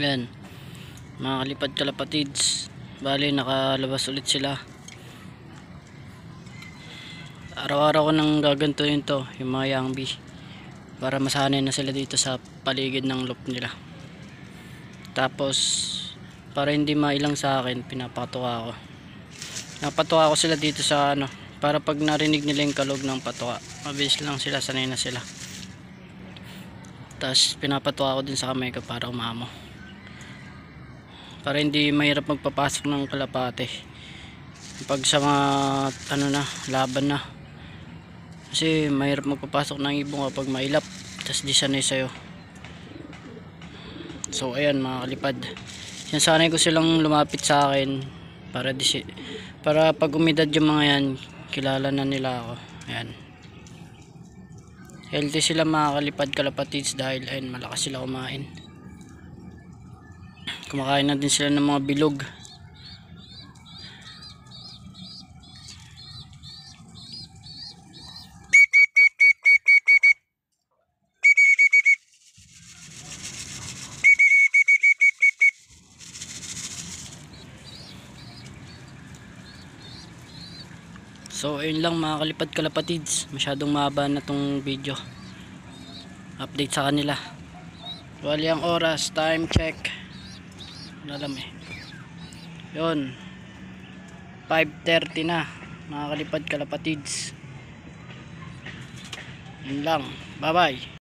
Yan. Mga kalipad kalapatids. Bali, nakalabas ulit sila. Araw-araw ko nang gagantuin to, yung mga young bee. Para masanay na sila dito sa paligid ng loop nila. Tapos, para hindi mailang sa akin, pinapatuka ko. Napatuka ko sila dito sa ano, para pag narinig nila yung kalog ng patuka, mabilis lang sila, sanay na sila. Tapos pinapatuka ko din sa kamay ko para umamo. Para hindi mahirap magpapasok ng kalapate. Pag sa mga ano na, laban na. Kasi mahirap magpapasok ng ibong kapag mailap. Tapos di sanay sa'yo. So ayan mga kalipad. Sinasanay ko silang lumapit sa akin para di para pag umidad yung mga yan, kilala na nila ako. Ayan. Healthy sila mga kalipad kalapatids dahil ayun malakas sila kumain. Kumakain na din sila ng mga bilog. So ayun lang mga kalipad kalapatids. Masyadong mahaba na tong video. Update sa kanila. Wali ang oras. Time check alam eh. Yun. 5.30 na Mga kalipad kalapatids. Yun lang. Bye bye